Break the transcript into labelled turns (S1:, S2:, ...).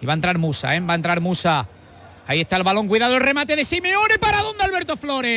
S1: Y va a entrar Musa, ¿eh? Va a entrar Musa. Ahí está el balón, cuidado el remate de Simeone. ¿Para dónde Alberto Flores?